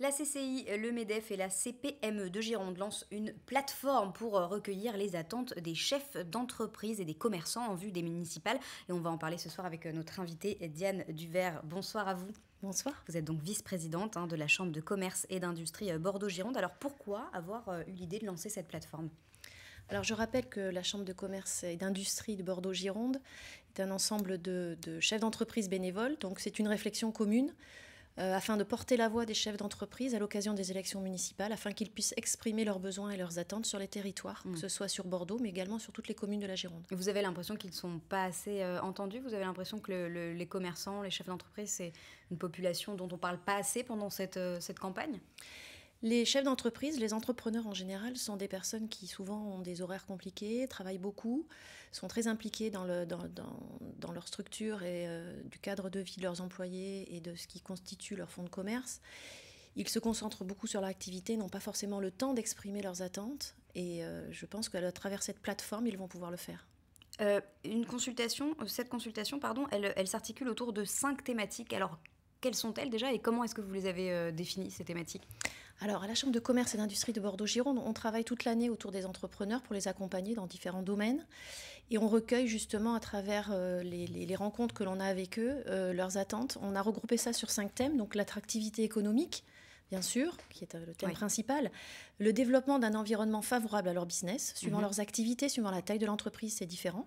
La CCI, le MEDEF et la CPME de Gironde lancent une plateforme pour recueillir les attentes des chefs d'entreprise et des commerçants en vue des municipales. Et on va en parler ce soir avec notre invitée Diane Duvert. Bonsoir à vous. Bonsoir. Vous êtes donc vice-présidente hein, de la Chambre de commerce et d'industrie Bordeaux-Gironde. Alors pourquoi avoir euh, eu l'idée de lancer cette plateforme? Alors je rappelle que la Chambre de commerce et d'industrie de Bordeaux-Gironde est un ensemble de, de chefs d'entreprise bénévoles, donc c'est une réflexion commune euh, afin de porter la voix des chefs d'entreprise à l'occasion des élections municipales, afin qu'ils puissent exprimer leurs besoins et leurs attentes sur les territoires, que mm. ce soit sur Bordeaux, mais également sur toutes les communes de la Gironde. Vous avez l'impression qu'ils ne sont pas assez euh, entendus? Vous avez l'impression que les commerçants, les chefs d'entreprise, c'est une population dont on parle pas assez pendant cette, euh, cette campagne? Les chefs d'entreprise, les entrepreneurs en général, sont des personnes qui souvent ont des horaires compliqués, travaillent beaucoup, sont très impliqués dans, le, dans, dans, leur structure et euh, du cadre de vie de leurs employés et de ce qui constitue leur fonds de commerce. Ils se concentrent beaucoup sur leur activité, n'ont pas forcément le temps d'exprimer leurs attentes et euh, je pense qu'à travers cette plateforme, ils vont pouvoir le faire. Euh, une consultation, cette consultation, pardon, elle s'articule autour de cinq thématiques. Alors, quelles sont-elles déjà et comment est-ce que vous les avez définies, ces thématiques? Alors, à la Chambre de commerce et d'industrie de Bordeaux-Gironde, on travaille toute l'année autour des entrepreneurs pour les accompagner dans différents domaines. Et on recueille justement à travers euh, les, rencontres que l'on a avec eux euh, leurs attentes. On a regroupé ça sur cinq thèmes. Donc, l'attractivité économique, bien sûr, qui est euh, le thème principal. Le développement d'un environnement favorable à leur business, suivant mhm. leurs activités, suivant la taille de l'entreprise, c'est différent.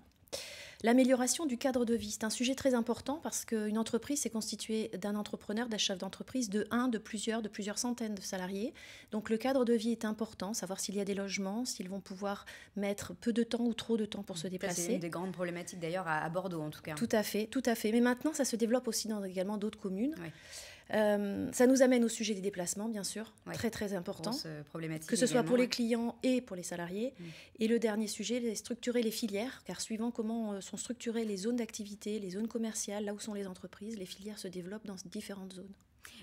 L'amélioration du cadre de vie, c'est un sujet très important parce qu'une entreprise, c'est constitué d'un entrepreneur, d'un chef d'entreprise, de un, de plusieurs, de plusieurs centaines de salariés. Donc le cadre de vie est important, savoir s'il y a des logements, s'ils vont pouvoir mettre peu de temps ou trop de temps pour se déplacer. C'est une des grandes problématiques d'ailleurs à, Bordeaux en tout cas. Tout à fait, tout à fait. Mais maintenant, ça se développe aussi dans également d'autres communes. Euh, ça nous amène au sujet des déplacements, bien sûr, très très important. Euh, problématique que ce soit pour les clients et pour les salariés. Mm. Et le dernier sujet, c'est structurer les filières, car suivant comment euh, sont structurées les zones d'activité, les zones commerciales, là où sont les entreprises, les filières se développent dans différentes zones.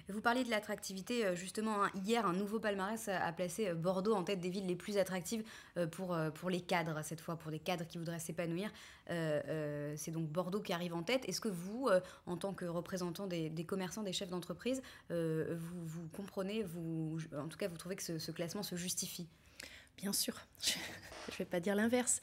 Vous parliez de l'attractivité, euh, justement, hein, hier, un nouveau palmarès a placé euh, Bordeaux en tête des villes les plus attractives euh, pour, pour les cadres, cette fois, pour des cadres qui voudraient s'épanouir. c'est donc Bordeaux qui arrive en tête. Est-ce que vous, en tant que représentant des, commerçants, des chefs d'entreprise, vous, vous comprenez, vous, en tout cas, vous trouvez que ce classement se justifie? Bien sûr, je ne vais pas dire l'inverse.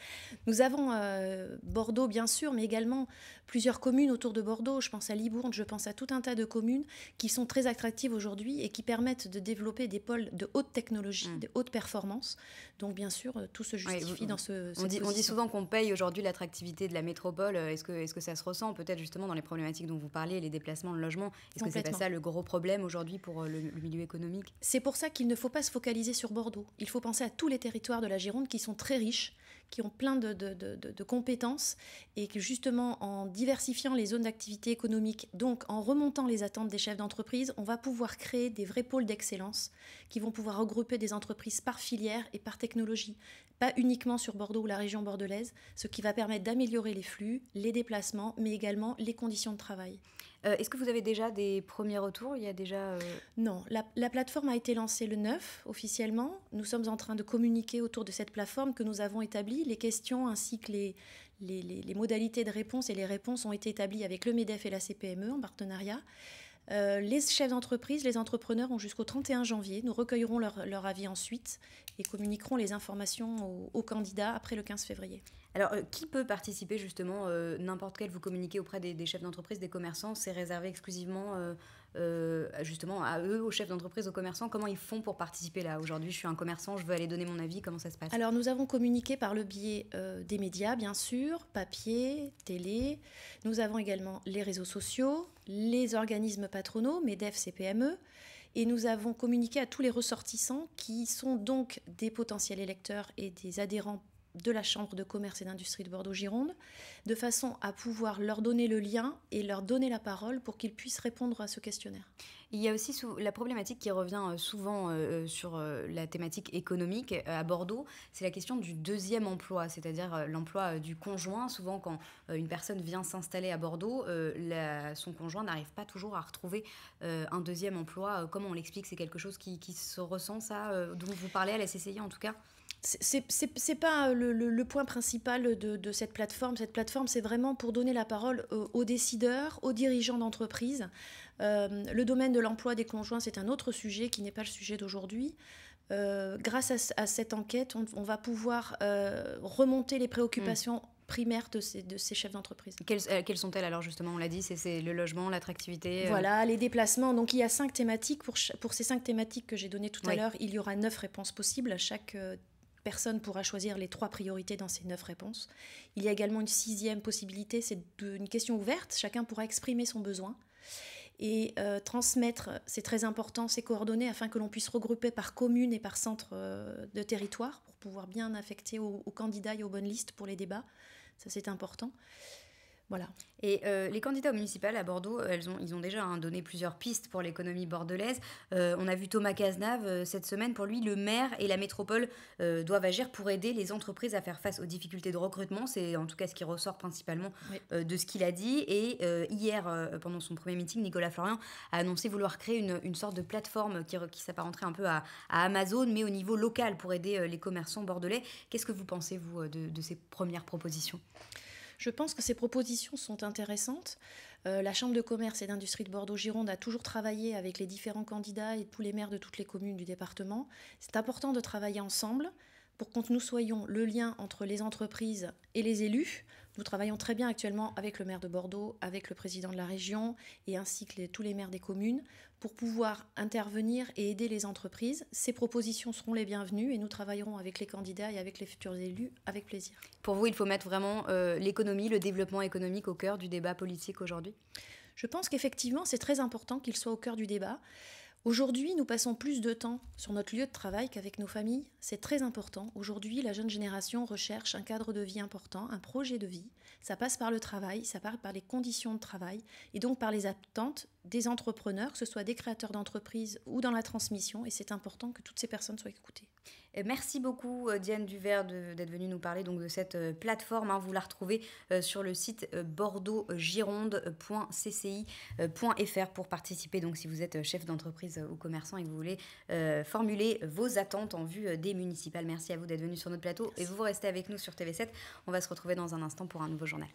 Nous avons euh, Bordeaux, bien sûr, mais également plusieurs communes autour de Bordeaux. Je pense à Libourne, je pense à tout un tas de communes qui sont très attractives aujourd'hui et qui permettent de développer des pôles de haute technologie, mm. de haute performance. Donc, bien sûr, tout se justifie dans ce. On dit, on dit, souvent qu'on paye aujourd'hui l'attractivité de la métropole. Est-ce que, est -ce que ça se ressent peut-être justement dans les problématiques dont vous parliez, les déplacements, le logement Est-ce que c'est pas ça le gros problème aujourd'hui pour euh, le, le milieu économique? C'est pour ça qu'il ne faut pas se focaliser sur Bordeaux. Il faut penser à tous les territoires de la Gironde qui sont très riches, qui ont plein de, de, compétences et que justement en diversifiant les zones d'activité économique, donc en remontant les attentes des chefs d'entreprise, on va pouvoir créer des vrais pôles d'excellence qui vont pouvoir regrouper des entreprises par filière et par technologie, pas uniquement sur Bordeaux ou la région bordelaise, ce qui va permettre d'améliorer les flux, les déplacements, mais également les conditions de travail. Euh, est-ce que vous avez déjà des premiers retours? Il y a déjà euh, Non, la, plateforme a été lancée le 9 officiellement. Nous sommes en train de communiquer autour de cette plateforme que nous avons établie. Les questions ainsi que les, les, modalités de réponse et les réponses ont été établies avec le MEDEF et la CPME en partenariat. Euh, les chefs d'entreprise, les entrepreneurs ont jusqu'au 31 janvier. Nous recueillerons leur, avis ensuite et communiquerons les informations aux, candidats après le 15 février. Alors, euh, qui peut participer justement euh, N'importe quel, vous communiquez auprès des, chefs d'entreprise, des commerçants, c'est réservé exclusivement justement à eux, aux chefs d'entreprise, aux commerçants. Comment ils font pour participer là? Aujourd'hui, je suis un commerçant, je veux aller donner mon avis, comment ça se passe? Alors, nous avons communiqué par le biais des médias, bien sûr, papier, télé. Nous avons également les réseaux sociaux, les organismes patronaux, MEDEF, CPME, et nous avons communiqué à tous les ressortissants qui sont donc des potentiels électeurs et des adhérents de la Chambre de commerce et d'industrie de Bordeaux-Gironde, de façon à pouvoir leur donner le lien et leur donner la parole pour qu'ils puissent répondre à ce questionnaire. Il y a aussi la problématique qui revient euh, souvent euh, euh, sur la thématique économique à Bordeaux, c'est la question du deuxième emploi, c'est-à-dire l'emploi du conjoint. Souvent, quand une personne vient s'installer à Bordeaux, son conjoint n'arrive pas toujours à retrouver un deuxième emploi. Comment on l'explique? C'est quelque chose qui, se ressent, ça, dont vous parlez à la CCI en tout cas? C'est pas le, point principal de, cette plateforme. Cette plateforme, c'est vraiment pour donner la parole aux, décideurs, aux dirigeants d'entreprise. Euh, le domaine de l'emploi des conjoints, c'est un autre sujet qui n'est pas le sujet d'aujourd'hui. Euh, grâce à, cette enquête, on, va pouvoir euh, remonter les préoccupations primaires de ces, de ces chefs d'entreprise. Quelles, sont-elles alors justement? On l'a dit, c'est le logement, l'attractivité. Voilà, les déplacements. Donc il y a cinq thématiques. Pour, pour ces cinq thématiques que j'ai données tout à l'heure, il y aura neuf réponses possibles. Chaque personne pourra choisir les trois priorités dans ces neuf réponses. Il y a également une sixième possibilité, c'est une question ouverte. Chacun pourra exprimer son besoin et euh, transmettre, c'est très important, ces coordonnées afin que l'on puisse regrouper par commune et par centre euh, de territoire pour pouvoir bien affecter aux, aux, candidats et aux bonnes listes pour les débats. Ça, c'est important. Voilà. Et euh, les candidats municipaux à Bordeaux, elles ont, ils ont déjà hein, donné plusieurs pistes pour l'économie bordelaise. Euh, on a vu Thomas Cazenave euh, cette semaine. Pour lui, le maire et la métropole doivent agir pour aider les entreprises à faire face aux difficultés de recrutement. C'est en tout cas ce qui ressort principalement de ce qu'il a dit. Et hier, pendant son premier meeting, Nicolas Florian a annoncé vouloir créer une, une sorte de plateforme qui, qui s'apparenterait un peu à, Amazon, mais au niveau local pour aider les commerçants bordelais. Qu'est-ce que vous pensez, vous, de, de ces premières propositions? Je pense que ces propositions sont intéressantes. Euh, la Chambre de commerce et d'industrie de Bordeaux-Gironde a toujours travaillé avec les différents candidats et tous les maires de toutes les communes du département. C'est important de travailler ensemble pour que nous soyons le lien entre les entreprises et les élus. Nous travaillons très bien actuellement avec le maire de Bordeaux, avec le président de la région et ainsi que tous les maires des communes pour pouvoir intervenir et aider les entreprises. Ces propositions seront les bienvenues et nous travaillerons avec les candidats et avec les futurs élus avec plaisir. Pour vous, il faut mettre vraiment euh, l'économie, le développement économique au cœur du débat politique aujourd'hui? Je pense qu'effectivement, c'est très important qu'il soit au cœur du débat. Aujourd'hui, nous passons plus de temps sur notre lieu de travail qu'avec nos familles. C'est très important. Aujourd'hui, la jeune génération recherche un cadre de vie important, un projet de vie. Ça passe par le travail, ça passe par les conditions de travail et donc par les attentes des entrepreneurs, que ce soit des créateurs d'entreprises ou dans la transmission. Et c'est important que toutes ces personnes soient écoutées. Merci beaucoup euh, Diane Duvert d'être venue nous parler donc de cette euh, plateforme. Hein. Vous la retrouvez euh, sur le site bordeauxgironde.cci.fr pour participer. Donc si vous êtes chef d'entreprise ou commerçant et que vous voulez formuler vos attentes en vue des municipales. Merci à vous d'être venu sur notre plateau et vous, vous restez avec nous sur TV7. On va se retrouver dans un instant pour un nouveau journal.